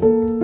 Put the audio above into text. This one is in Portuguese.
Música